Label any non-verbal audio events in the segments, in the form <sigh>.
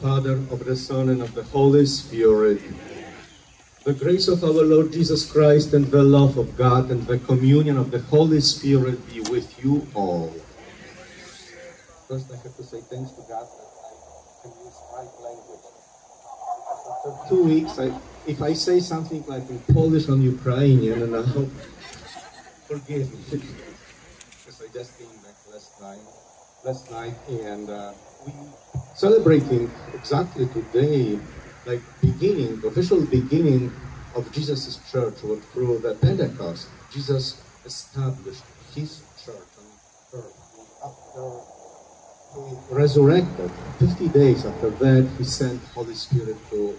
Father, of the Son, and of the Holy Spirit. The grace of our Lord Jesus Christ and the love of God and the communion of the Holy Spirit be with you all. First, I have to say thanks to God that I can use right language. After two weeks, I, if I say something like in Polish or Ukrainian, and I hope, forgive me, because I just came back last night, last night, and uh, we celebrating exactly today, like beginning, official beginning of Jesus' church, or through the Pentecost, Jesus established his church on earth. After he resurrected, 50 days after that, he sent Holy Spirit to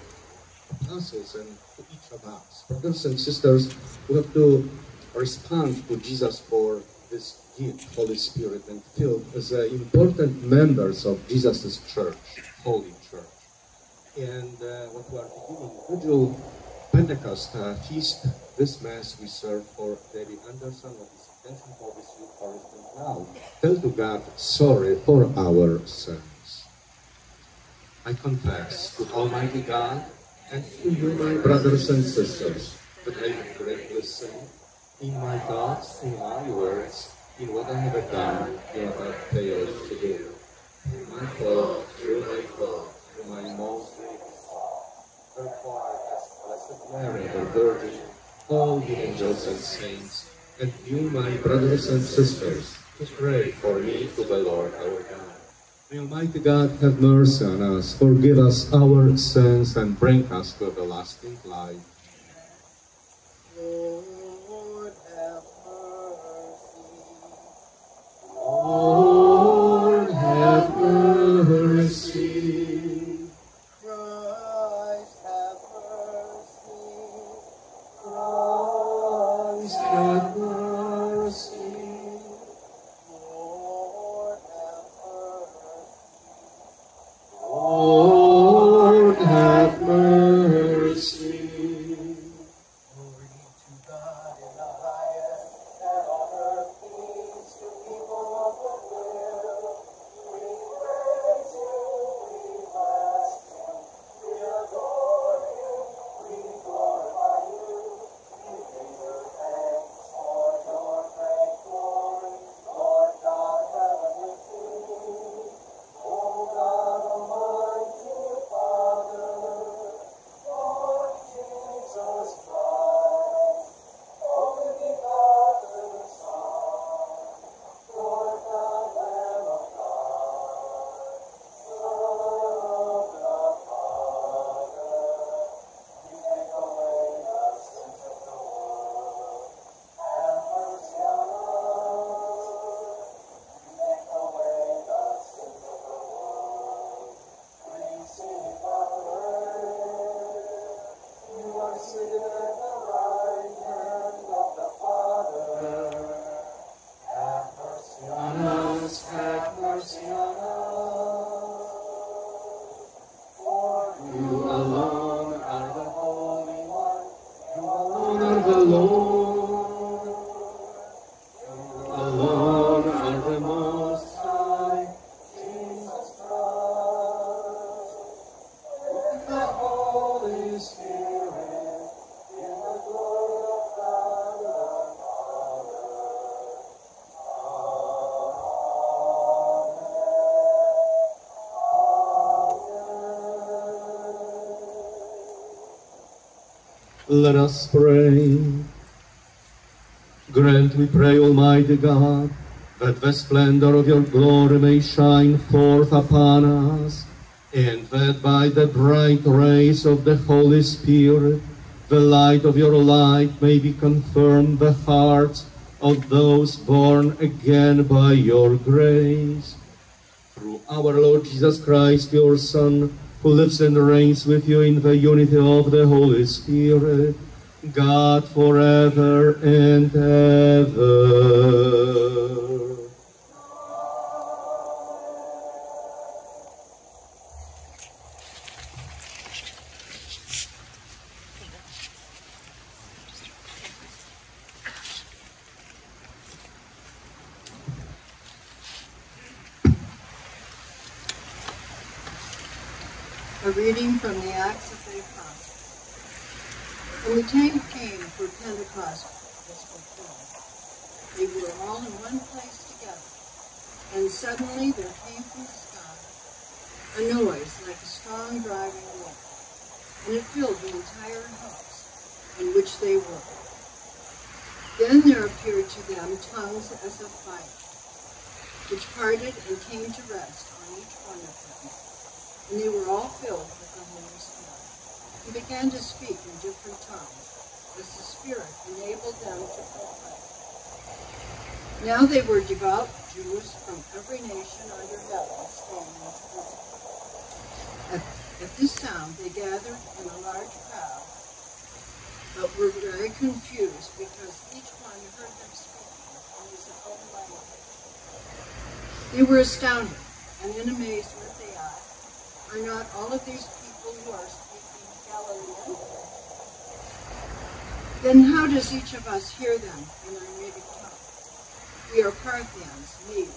apostles and to each of us, brothers and sisters, we have to respond to Jesus for this Holy Spirit, and filled as uh, important members of Jesus' church, Holy Church. And uh, what we are beginning, Vigil Pentecost uh, feast, this Mass we serve for David Anderson, what is intention for this Eucharist and now. Tell to God, sorry for our sins. I confess to Almighty God and to you, my brothers and sisters, that I have greatly sinned in my thoughts, in my words, in what I have done, in what I failed to do. My fault, through my fault, through my most Therefore, I ask Blessed Mary, the Virgin, all the angels and saints, and you, my brothers and sisters, to pray for me to the Lord our God. May Almighty God have mercy on us, forgive us our sins, and bring us to everlasting life. Lord have mercy. Lord, have mercy. Let us pray. Grant, we pray, Almighty God, that the splendor of your glory may shine forth upon us, and that by the bright rays of the Holy Spirit, the light of your light may be confirmed the hearts of those born again by your grace. Through our Lord Jesus Christ, your Son, who lives and reigns with you in the unity of the Holy Spirit, God forever and ever. A reading from the Acts of the Apostles. When the time came for Pentecost was fulfilled, they were all in one place together, and suddenly there came from the sky a noise like a strong driving wind, and it filled the entire house in which they were. Then there appeared to them tongues as of fire, which parted and came to rest on each one of them. And they were all filled with the Holy Spirit, and began to speak in different tongues, as the Spirit enabled them to proclaim. Now they were devout Jews from every nation under heaven staying in At, at this sound they gathered in a large crowd, but were very confused because each one heard them speaking in his own. They were astounded and in amazement they asked, Are not all of these people who are speaking Galilean? Then how does each of us hear them in our native tongue? We are Parthians, Medes,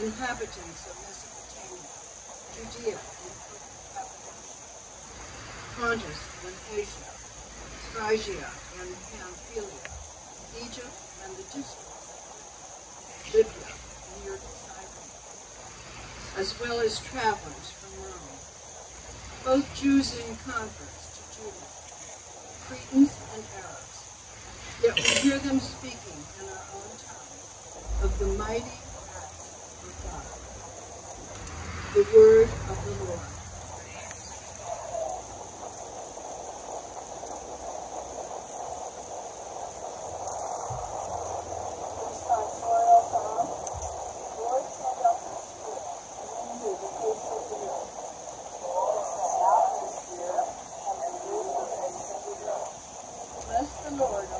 and inhabitants of Mesopotamia, Judea and Pontus and Asia, Phrygia and Pamphylia, Egypt and the districts, Libya as well as travelers from Rome, both Jews and converts to Judaism, Cretans and Arabs. Yet we hear them speaking in our own tongue of the mighty acts of God. The word of the Lord. Responsorial Psalm. Lord, send out your spirit, and renew the face of the earth. Lord, send out your spirit, and renew the face of the earth. Bless Lord, how.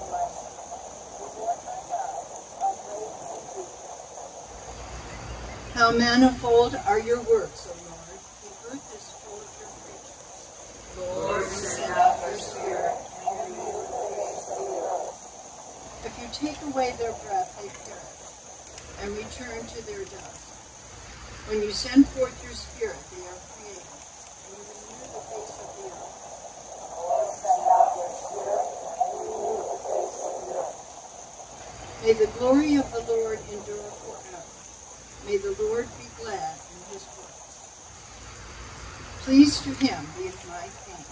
How manifold are your works, O Lord. The earth is full of your creatures. Lord, send out your spirit, and renew the face of the earth. If you take away their breath, they perish, and return to their dust. When you send forth your spirit, they are created, and you renew the face of the earth. Lord, send out your spirit, and renew the face of the earth. May the glory of the Lord endure forever. May the Lord be glad in his works. Please to him be my king.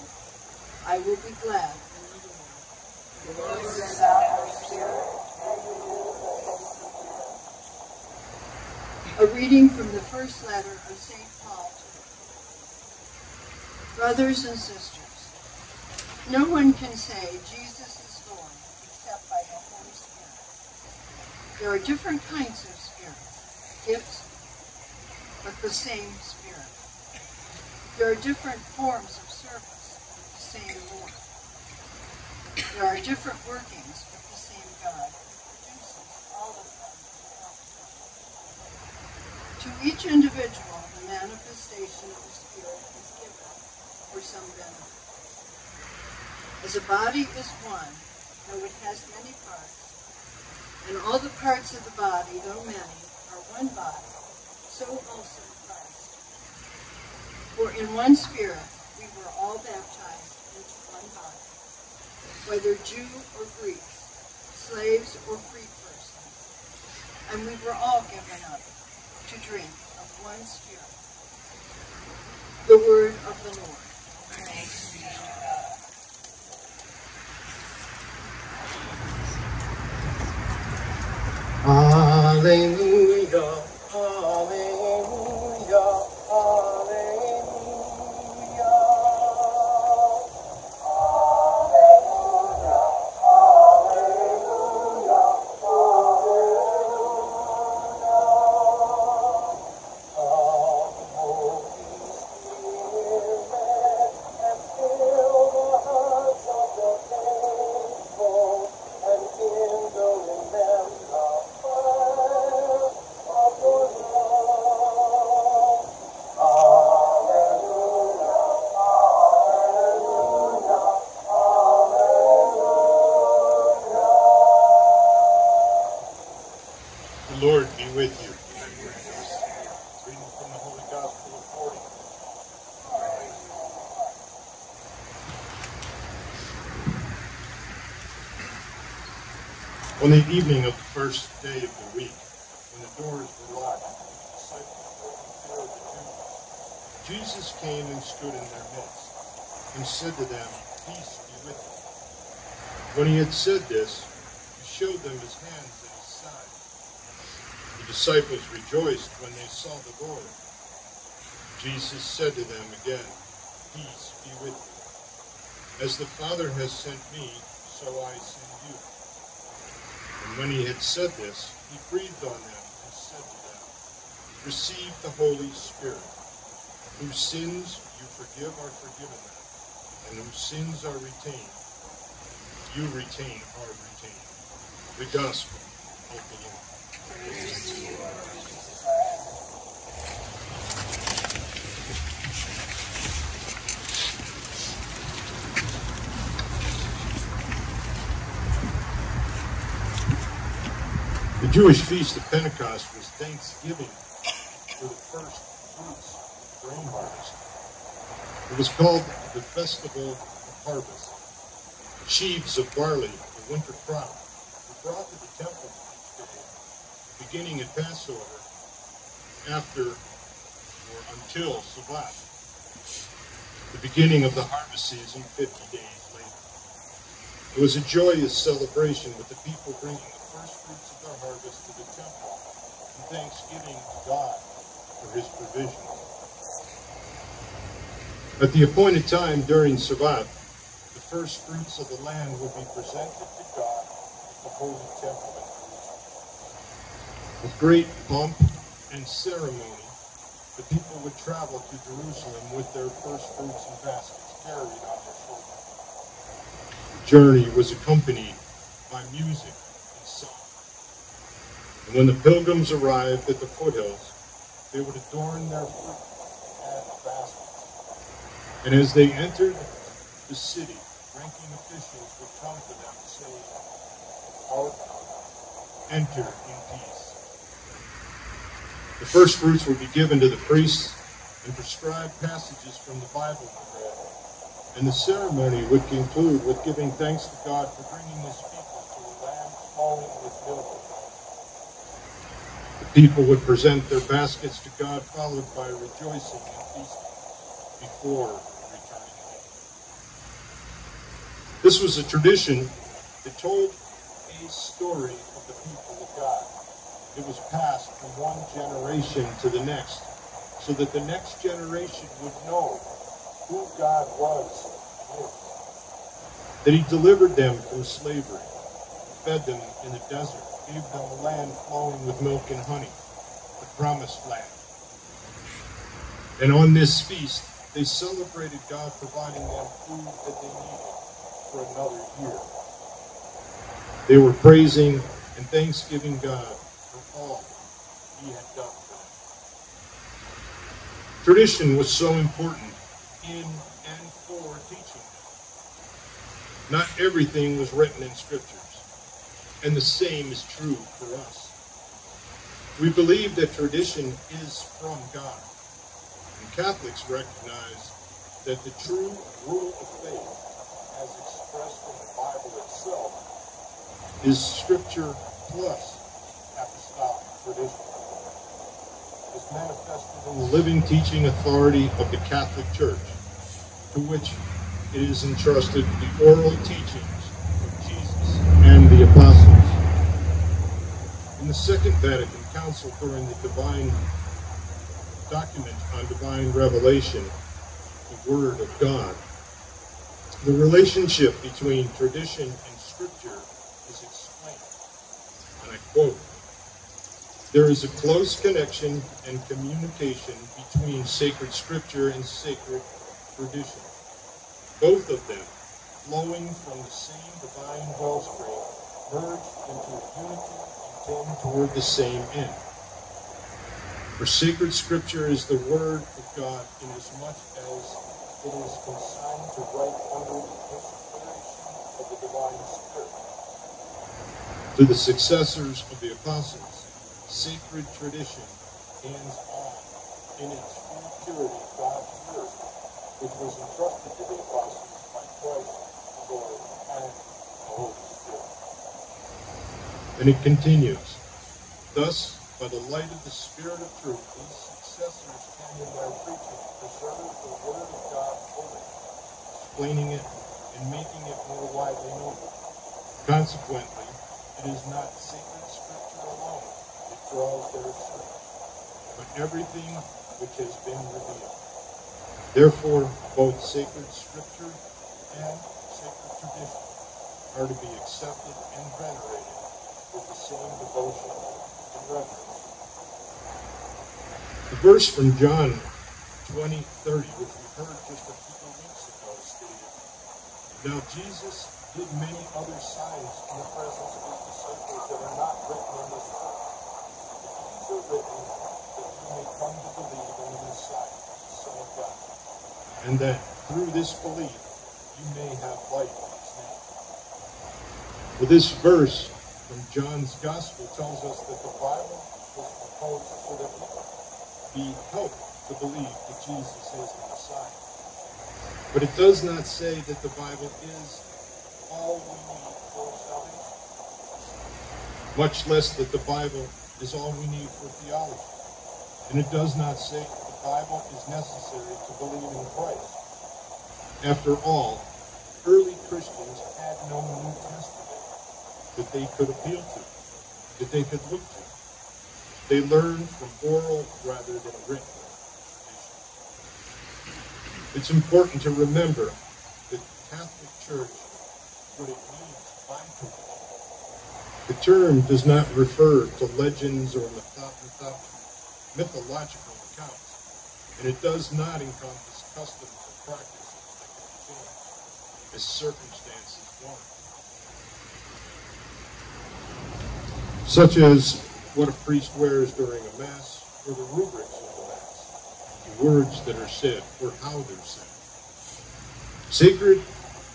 I will be glad in the Lord. Lord, send out your spirit, and renew the face of the earth. A reading from the first letter of St. Paul to the Brothers and sisters, no one can say Jesus is Lord except by the Holy Spirit. There are different kinds of spirits, gifts, but the same Spirit. There are different forms of service, but the same Lord. There are different workings, but the same God who produces all of them. To each individual, the manifestation of the Spirit is given for some benefit. As a body is one, though it has many parts, and all the parts of the body, though many, are one body, so also Christ. For in one Spirit we were all baptized into one body, whether Jew or Greek, slaves or free persons, and we were all given up to drink of one Spirit. The word of the Lord. Thanks be to God. Hallelujah. On the evening of the first day of the week, when the doors were locked, the disciples were of the Jews. Jesus came and stood in their midst, and said to them, Peace be with you. When he had said this, he showed them his hands and his side. The disciples rejoiced when they saw the Lord. Jesus said to them again, Peace be with you. As the Father has sent me, so I send you. And when he had said this, he breathed on them and said to them, Receive the Holy Spirit. Whose sins you forgive are forgiven them, and whose sins are retained, you retain are retained. The Gospel of the Lord. The Jewish feast of Pentecost was thanksgiving for the first fruits of grain harvest. It was called the Festival of Harvest. Sheaves of barley, the winter crop, were brought to the temple each day, beginning at Passover, after or until Sabbath, the beginning of the harvest season 50 days later. It was a joyous celebration with the people bringing the first fruits of their harvest to the temple in thanksgiving to God for his provision. At the appointed time during Sabbath, the first fruits of the land would be presented to God at the holy temple. With great pomp and ceremony, the people would travel to Jerusalem with their first fruits and baskets carried on their shoulders. The journey was accompanied by music. And when the pilgrims arrived at the foothills, they would adorn their fruit and baskets. And as they entered the city, ranking officials would come to them saying, Out, enter in peace. The first fruits would be given to the priests, and prescribed passages from the Bible were read. And the ceremony would conclude with giving thanks to God for bringing his people to a land flowing with milk. The people would present their baskets to God, followed by rejoicing and feasting before returning home. This was a tradition that told a story of the people of God. It was passed from one generation to the next, so that the next generation would know who God was. That he delivered them from slavery, fed them in the desert, gave them a land flowing with milk and honey, the promised land. And on this feast, they celebrated God providing them food that they needed for another year. They were praising and thanksgiving God for all he had done for them. Tradition was so important in and for teaching them. Not everything was written in scriptures, and the same is true for us. We believe that tradition is from God. And Catholics recognize that the true rule of faith, as expressed in the Bible itself, is Scripture plus apostolic tradition. Is manifested in the living teaching authority of the Catholic Church, to which it is entrusted the oral teachings of Jesus and the apostles. The Second Vatican Council during the divine document on divine revelation, the Word of God, the relationship between tradition and Scripture is explained. And I quote, there is a close connection and communication between sacred scripture and sacred tradition. Both of them flowing from the same divine wellspring, merge into a unity tend toward the same end. For sacred scripture is the word of God inasmuch as it is consigned to write under the inspiration of the divine spirit. To the successors of the apostles, sacred tradition hands on in its full purity God's word, which was entrusted to the apostles by Christ, the Lord, and it continues. Thus, by the light of the Spirit of truth, these successors can in their preaching preserve the Word of God fully, explaining it and making it more widely known. Consequently, it is not sacred scripture alone that draws their search, but everything which has been revealed. Therefore, both sacred scripture and sacred tradition are to be accepted and venerated with the same devotion and reverence. The verse from John 20, 30, which we heard just a few weeks ago, stated, Now Jesus did many other signs in the presence of his disciples that are not written in this book. These are written that you may come to believe in the Messiah, the Son of God, and that through this belief you may have life in his name. Well, this verse from John's Gospel tells us that the Bible was proposed so that we be helped to believe that Jesus is the Messiah. But it does not say that the Bible is all we need for salvation, much less that the Bible is all we need for theology. And it does not say that the Bible is necessary to believe in Christ. After all, early Christians had no New Testament that they could appeal to, that they could look to. They learned from oral rather than written. It's important to remember that the Catholic Church, what it means by tradition. The term does not refer to legends or mytho- mytho- mythological accounts, and it does not encompass customs or practices that can change as circumstances warrant. Such as what a priest wears during a mass, or the rubrics of the mass, the words that are said, or how they're said. Sacred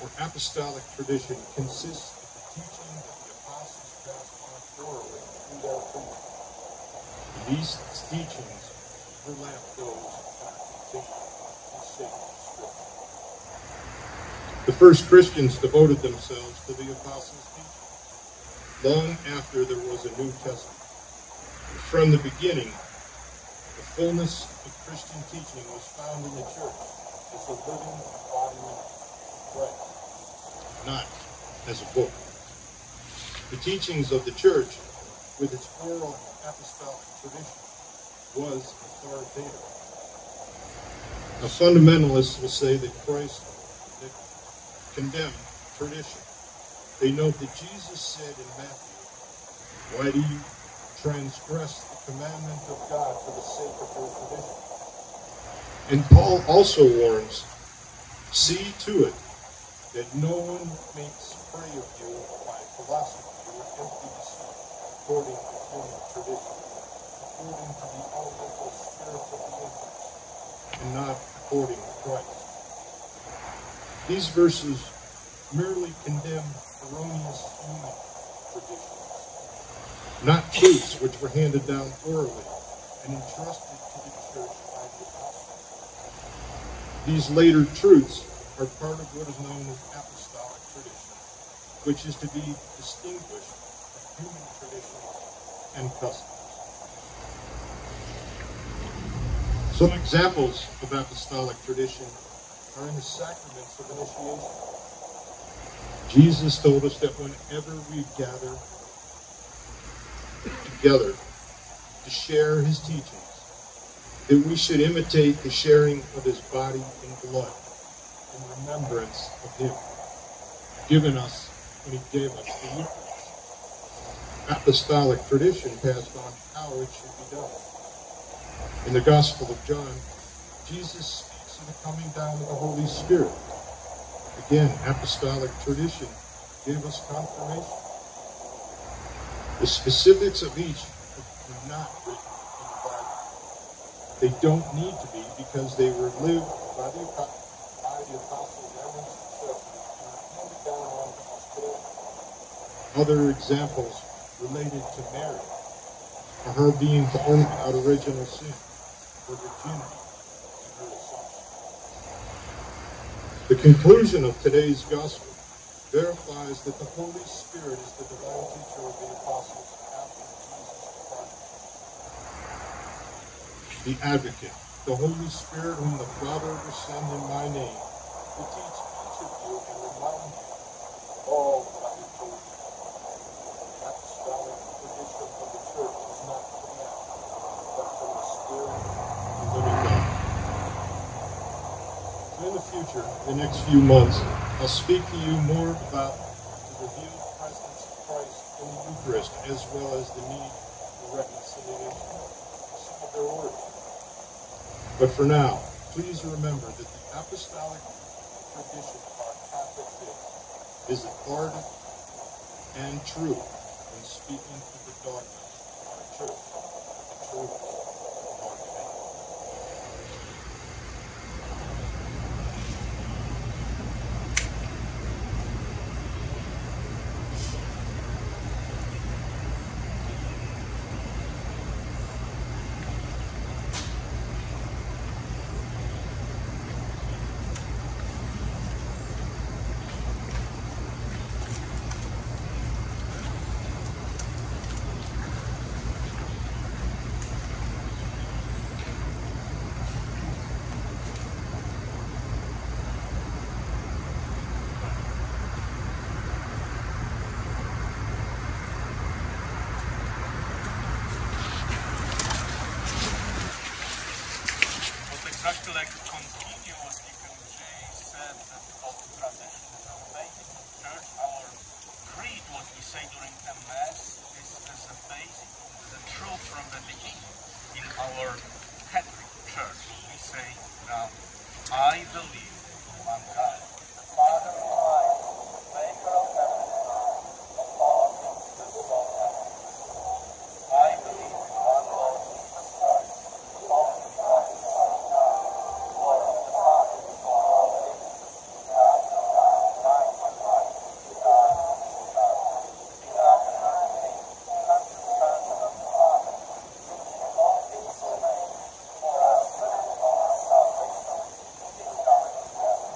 or apostolic tradition consists of the teaching that the apostles passed on orally through their preaching. These teachings overlap those are contained in sacred scripture. The first Christians devoted themselves to the apostles' teaching long after there was a New Testament. From the beginning, the fullness of Christian teaching was found in the church as a living embodiment of Christ, not as a book. The teachings of the church, with its oral apostolic tradition, was authoritative. Now, fundamentalists will say that Christ condemned tradition. They note that Jesus said in Matthew, Why do you transgress the commandment of God for the sake of your tradition? And Paul also warns, See to it that no one makes prey of you by philosophy or empty deceit, according to human tradition, according to the elemental spirits of the universe, and not according to Christ. These verses merely condemn erroneous human traditions, not truths which were handed down orally and entrusted to the church by the apostles. These later truths are part of what is known as apostolic tradition, which is to be distinguished from human traditions and customs. Some examples of apostolic tradition are in the sacraments of initiation. Jesus told us that whenever we gather together to share his teachings, that we should imitate the sharing of his body and blood in remembrance of him, given us when he gave us the Eucharist. Apostolic tradition passed on how it should be done. In the Gospel of John, Jesus speaks of the coming down of the Holy Spirit. Again, apostolic tradition gave us confirmation. The specifics of each were not written in the Bible. They don't need to be because they were lived by the, by the apostles and their successors down. Other examples related to Mary her being born without original sin, virginity, and her assumption. The conclusion of today's gospel verifies that the Holy Spirit is the divine teacher of the apostles after Jesus. The advocate, the Holy Spirit whom the Father will send in my name to teach each of you and remind you all that I have told you. The apostolic tradition of the church is not put out, but from the Spirit of the living God. So in the future, the next few months, I'll speak to you more about the revealed presence of Christ in the Eucharist, as well as the need for reconciliation and some of their origins. But for now, please remember that the apostolic tradition of our Catholic faith is ardent and true in speaking to the dogmas of our church, the truths of our faith. But exactly like continue what Deacon Jay said that of traditions and basic of church, our creed, what we say during the Mass, is as a basic, the truth from the beginning. In our Catholic Church, we say now, I believe in one God. The Father Almighty, maker of heaven and earth, of all things visible and invisible. I believe in one Lord Jesus Christ, the only begotten Son of God, Lord of the Father before all ages, begotten of God, light of light, begotten of the God, begotten of the King, consubstantial of the Father, through whom all things were made, for us and for our salvation, being God in heaven,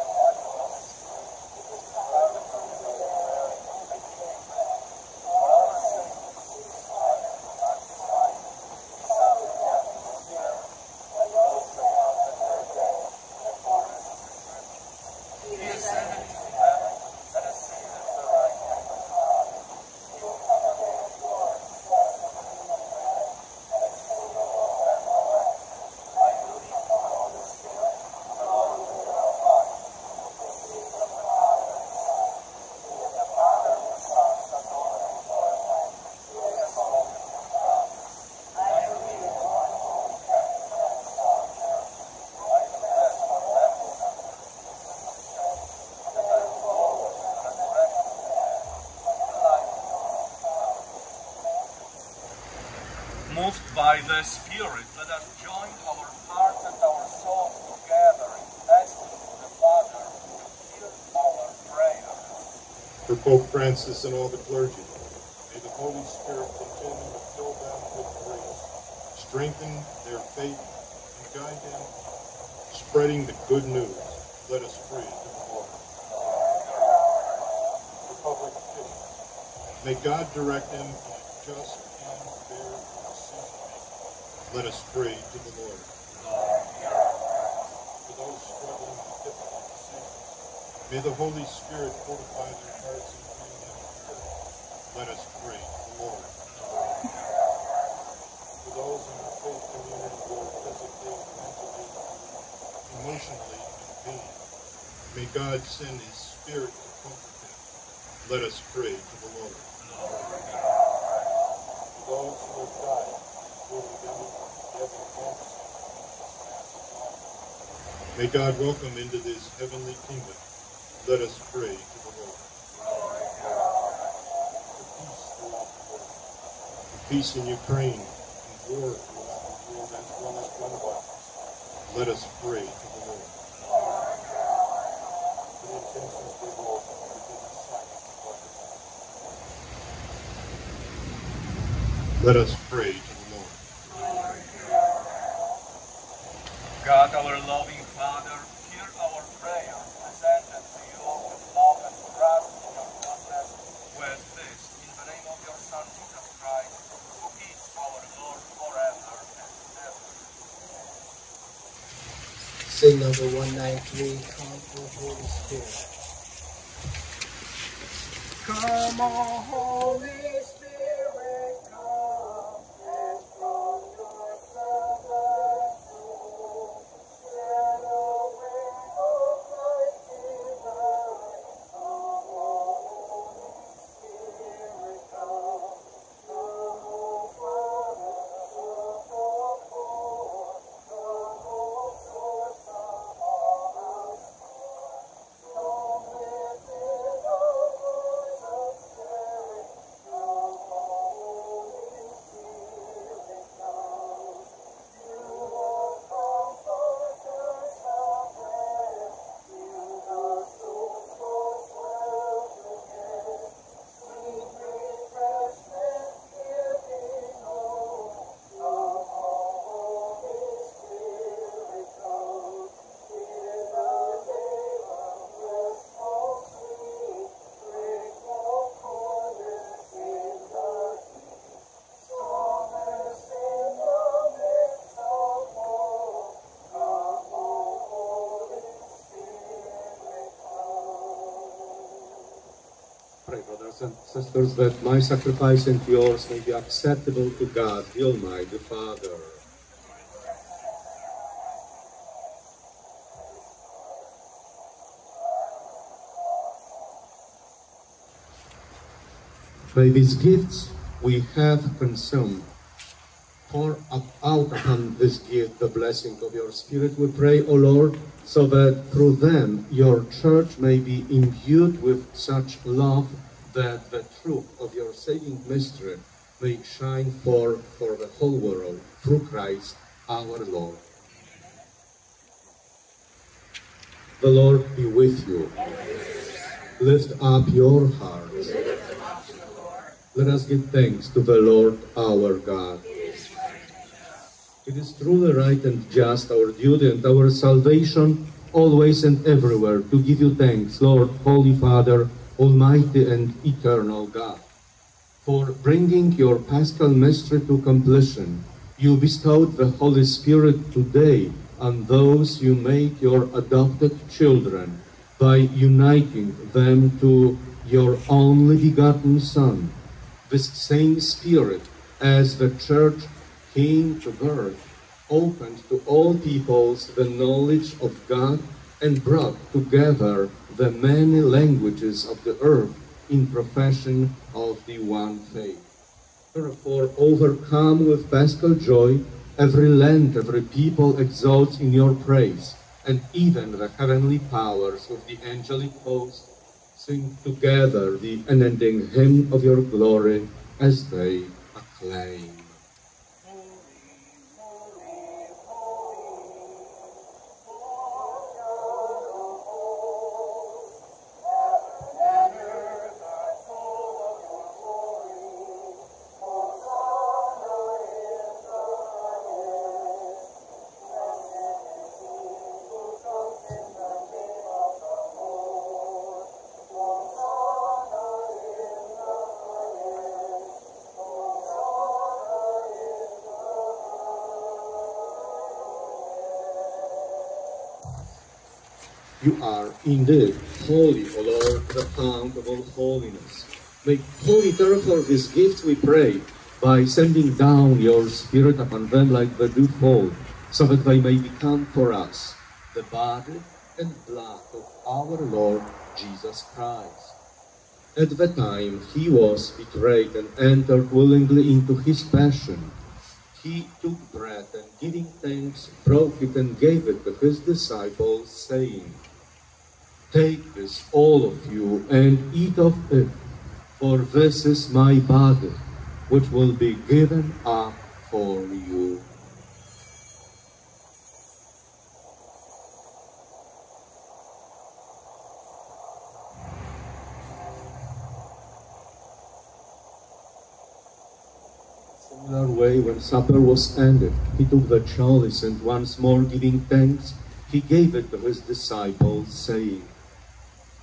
and that Holy Spirit, who is the Father from the Mary, who became man, for our sake, crucified and crucified, suffered death in the spirit, and rose again on the third day, in accordance with the Scriptures. He ascended into heaven, and is seated at the right hand of God. He will come again in glory to judge the living and the dead, and his kingdom will have no end. I believe in the Holy Spirit, the Lord giver of life, who proceeds from the Father and Son, who with the Father and the Son shall glory and glorified, who has spoken with promise. I believe in one holy Catholic and Apostolic Church. I confess one baptism, Jesus is church, and I look forward to the resurrection of the dead, and the life of God. Moved by the Spirit, let us join our hearts and our souls together in asking the Father to hear our prayers. For Pope Francis and all the clergy, may the Holy Spirit continue to fill them with grace, strengthen their faith, and guide them spreading the good news. Let us pray to the Lord. For public may God direct them in just and fair decision making. Let us pray to the Lord. For those struggling with difficult decisions, May the Holy Spirit fortify their hearts and bring them courage. Let us pray to the Lord. For those in the faith community who are physically, mentally, emotionally in pain, may God send His Spirit to comfort them. Let us pray to the Lord. For those who have died, including Debbie, Debbie Anderson, this past month, May God welcome into this heavenly kingdom. Let us pray to the Lord. For peace throughout the world. For peace in Ukraine and war throughout the world as well as violence. Let us pray to the Lord. Let us pray to the Lord. God, our loving Father, hear our prayers presented to you with love and Sing number 193, Come, Holy Spirit. Come, O Holy Spirit, sisters, that my sacrifice and yours may be acceptable to God, the Almighty Father. May these gifts we have consumed pour out upon this gift the blessing of your Spirit, we pray, O Lord, so that through them your church may be imbued with such love that the truth of your saving mystery may shine forth for the whole world through Christ our Lord. The Lord be with you. Lift up your hearts. Let us give thanks to the Lord our God. It is truly right and just, our duty and our salvation, always and everywhere, to give you thanks, Lord, Holy Father, Almighty and Eternal God. For bringing your paschal mystery to completion, you bestowed the Holy Spirit today on those you make your adopted children by uniting them to your only begotten Son. This same Spirit, as the Church came to birth, opened to all peoples the knowledge of God and brought together the many languages of the earth in profession of the one faith. Therefore, overcome with paschal joy, every land, every people exalts in your praise, and even the heavenly powers of the angelic host sing together the unending hymn of your glory as they acclaim. You are indeed holy, O Lord, the fount of all holiness. Make holy therefore these gifts, we pray, by sending down your Spirit upon them like the dewfall, so that they may become for us the body and blood of our Lord Jesus Christ. At the time he was betrayed and entered willingly into his passion, he took bread and giving thanks, broke it and gave it to his disciples, saying, Take this, all of you, and eat of it, for this is my body, which will be given up for you. Similar way, when supper was ended, he took the chalice and once more giving thanks, he gave it to his disciples, saying,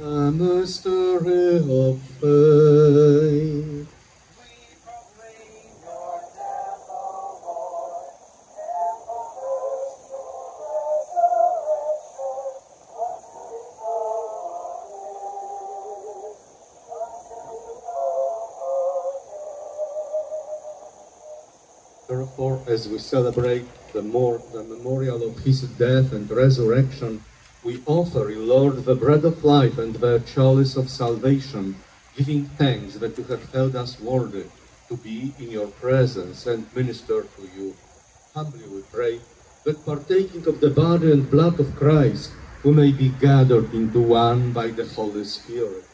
The mystery of faith. Therefore, as we celebrate the, more, the memorial of his death and resurrection, we offer you, Lord, the bread of life and the chalice of salvation, giving thanks that you have held us worthy to be in your presence and minister to you. Humbly we pray that partaking of the body and blood of Christ, we may be gathered into one by the Holy Spirit.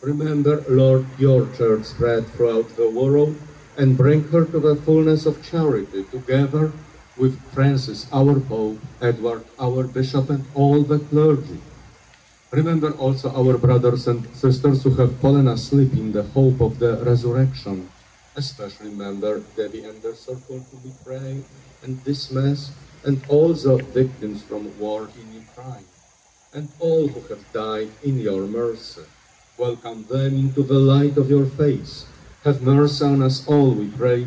Remember, Lord, your church spread throughout the world and bring her to the fullness of charity together with Francis, our Pope, Edward, our Bishop, and all the clergy. Remember also our brothers and sisters who have fallen asleep in the hope of the resurrection. Especially remember Debbie and their circle to be pray and this Mass, and all the victims from war in Ukraine, and all who have died in your mercy. Welcome them into the light of your face. Have mercy on us all, we pray,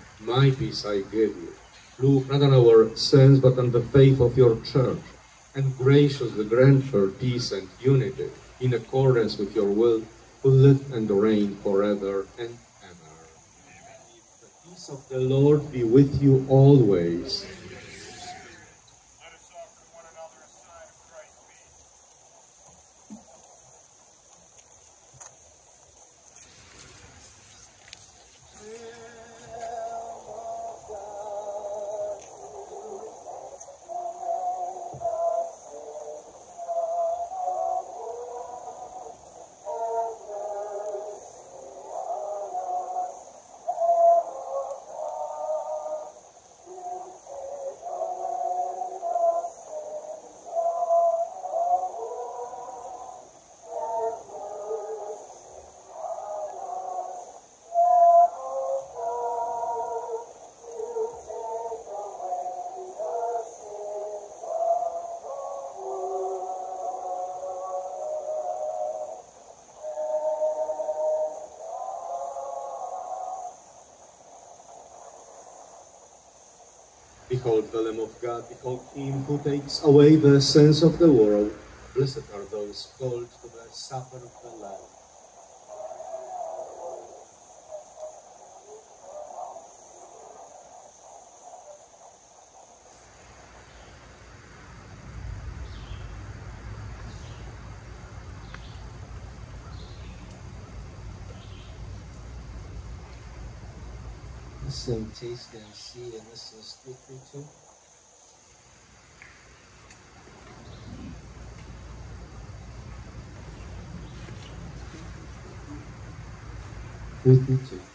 my peace I give you. Look not on our sins, but on the faith of your church, and graciously grant her peace and unity in accordance with your will, who live and reign forever and ever. The peace of the Lord be with you always. Behold the Lamb of God, behold him who takes away the sins of the world. Blessed are those called to the supper of the Lamb. Listen, taste, and see, and this is 332. Three three two.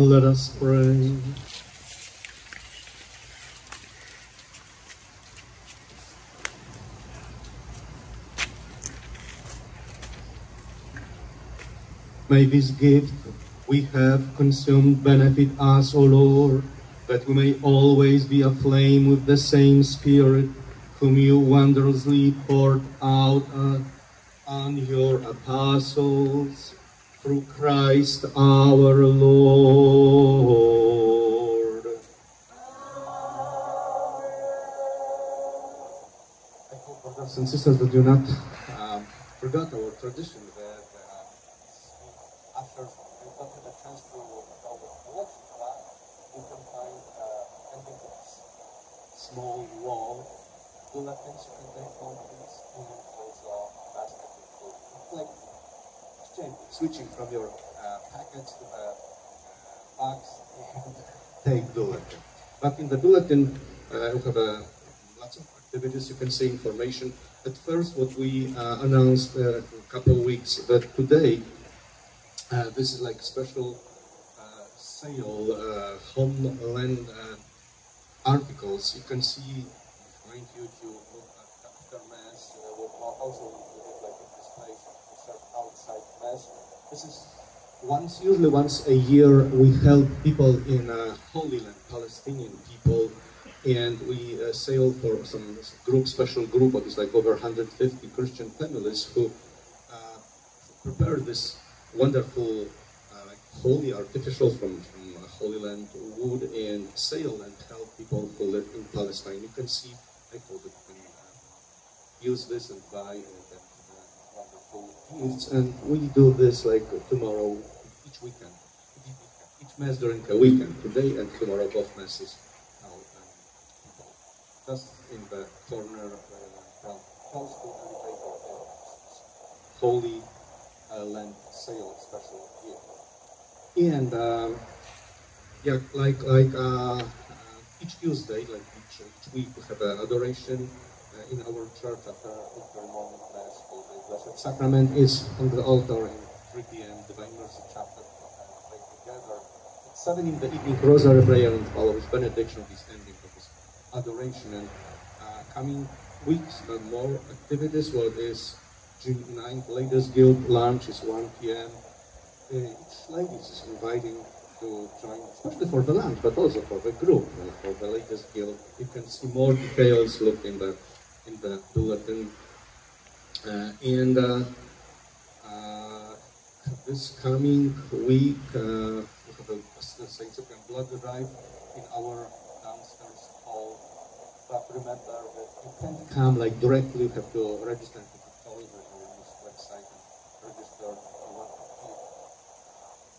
Let us pray. May this gift we have consumed benefit us, O Lord, that we may always be aflame with the same Spirit, whom you wondrously poured out on your apostles through Christ our Lord. I hope, brothers and sisters, that you not um, forgot our tradition that uh, after you got the chance to go with election flag, you can find uh, ending small wall bulletins you can take home, please, and also basket with food. Like exchange, switching from your uh, packets to the uh, box and <laughs> take bulletin. But in the bulletin, uh, we have uh, lots of activities. You can see information. At first, what we uh, announced uh, a couple of weeks that today, uh, this is like special uh, sale, uh, homeland uh, articles. You can see, remind you you look at after mass, uh, also like place, serve outside mass. This is once, usually once a year, we help people in uh, Holy Land, Palestinian people, and we uh, sail for some group, special group of like over 150 Christian families who uh, prepared this wonderful, uh, like holy artificial from, from uh, Holy Land wood and sail and help people who live in Palestine. You can see, I you can uh, use this and buy and get uh, wonderful gifts. And we do this like tomorrow, each weekend, each, mass during a weekend. Today and tomorrow, both masses. Now, um, just in the corner uh, is Holy uh, Land Sale special gift. And um, yeah, like like uh, uh, each Tuesday, like each, each week, we have an adoration uh, in our church after after morning Blessed Sacrament is on the altar in 3 p.m. Divine Mercy Chaplet and pray together. At 7 in the evening, Rosary prayer and following benediction is ending of this adoration. And uh, coming weeks, uh, more activities. Well, this June 9th, Ladies Guild lunch is 1 p.m. Uh, each ladies is inviting to join, especially for the lunch, but also for the group, uh, for the ladies guild. You can see more details. Look in the in the bulletin. Uh, and uh, uh, this coming week, we have a, Saint blood drive in our downstairs hall. But remember that you can't come like directly. You have to register to the or this website and register to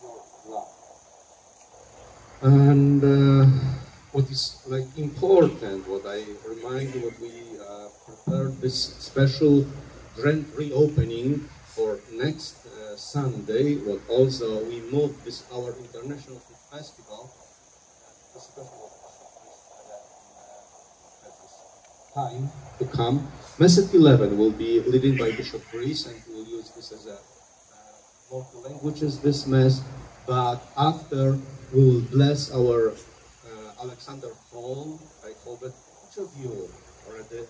give your blood. And uh, what is like important, what I remind you, what we uh, prepared this special grand reopening for next uh, Sunday. But also we moved this our international food festival. Time to come. Mass at 11 will be led by Bishop Reese, and we'll use this as a uh, languages this mass. But after we will bless our uh, Alexander Hall. I hope that each of you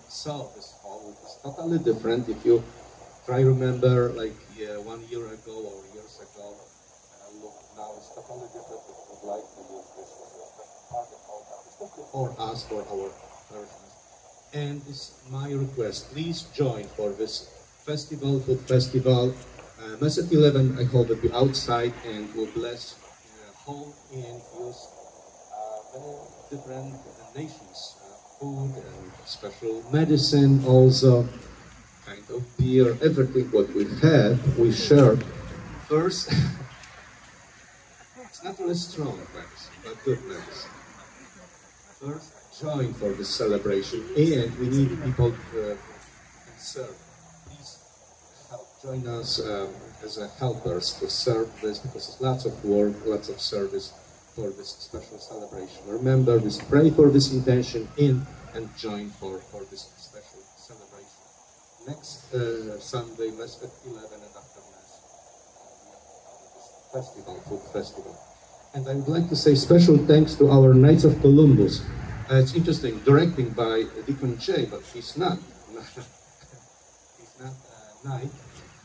saw this hall, which is totally different. If you try remember, like yeah, one year ago or years ago, uh, look now it's totally different. If you would like to use this as a special target for us, for our persons. And it's my request, please join for this festival, food festival. Uh, Mass at 11, I hope will be outside and will bless uh, home and use uh, many different uh, nations, food and special medicine, also kind of beer, everything what we have, we share. First, <laughs> it's not really strong medicine, but good medicine. First, join for this celebration, and we need people to uh, serve. Please help join us um, as a helpers to serve this because it's lots of work, lots of service for this special celebration. Remember this, pray for this intention in and join for, for this special celebration. Next uh, Sunday, Mass at 11 and after Mass, uh, festival, food festival. And I would like to say special thanks to our Knights of Columbus. Uh, it's interesting, directing by Deacon Jay, but he's not. <laughs> he's not a knight,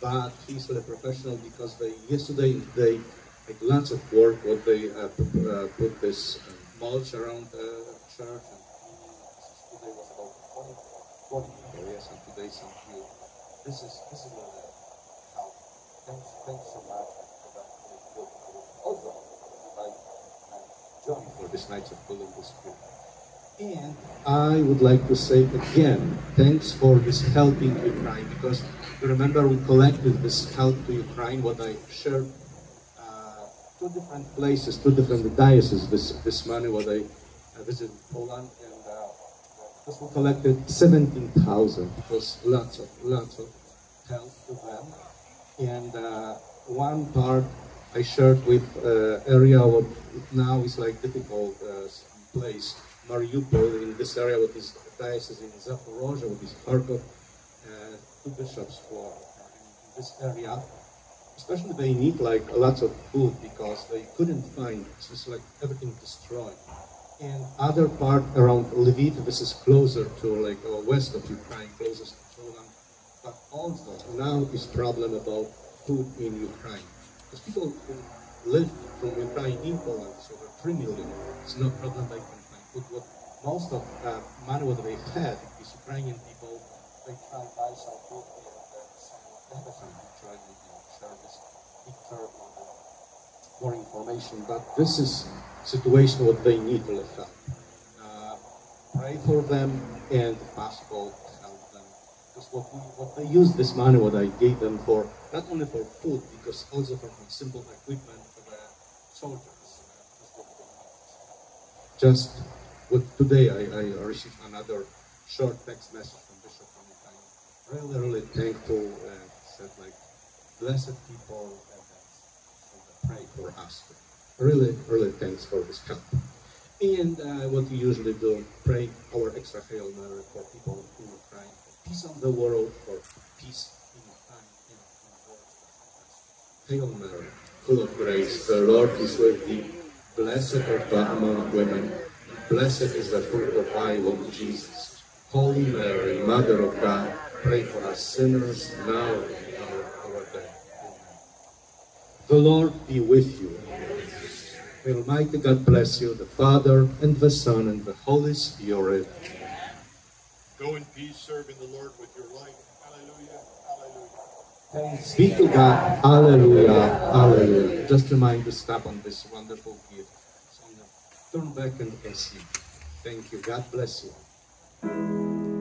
but he's a professional because they yesterday today like lots of work. What they uh, p- uh, put this uh, mulch around the church, and today was about 20, 20 people, yes, and today some few. This is this is really how. Thanks, thanks so much for that. Also, I joined for this Knights of Columbus group. And I would like to say again, thanks for this help in Ukraine because you remember we collected this help to Ukraine, what I shared uh, two different places, two different dioceses, this, this money, what I uh, visited Poland and uh, because we collected 17,000. It was lots of, lots of help to them. And uh, one part I shared with uh, area what now is like difficult uh, place, Mariupol in this area what is diocese in Zaporozhye, what is Kharkov, uh, two bishops who are in this area. Especially they need like a lot of food because they couldn't find, it's just like everything destroyed. And other part around Lviv, this is closer to like uh, west of Ukraine, closest to Poland. But also now is problem about food in Ukraine. Because people who live from Ukraine in Poland, so over 3 million, it's no problem they can find food. What most of uh, money what they had is Ukrainian people, they try to buy some food and uh, they have some picture, I will you know, share this picture on the more information, but this is situation what they need to help. Uh, pray for them and if possible help them. Because what, we, what they use this money, what I gave them for, not only for food, because also for simple equipment for the soldiers. Uh. Just today I, I received another short text message from Bishop from Ukraine. Really, really thankful and said like, blessed people that pray for us. Really, really thanks for this help. And uh, what we usually do, pray our extra Hail Mary for people in Ukraine, for peace on the world, for peace in Ukraine, in, in the world. Hail Mary, full of grace, the Lord is with thee. Blessed art thou among women, and blessed is the fruit of thy womb, Jesus. Holy Mary, Mother of God, pray for us sinners now and in the hour of our death. Amen. The Lord be with you. May Almighty God bless you, the Father, and the Son, and the Holy Spirit. Go in peace, serving the Lord with your life. Hallelujah. Hallelujah. Thanks be to God. Hallelujah. Hallelujah. Just remind to stop on this wonderful gift. So, turn back and receive. Thank you. God bless you.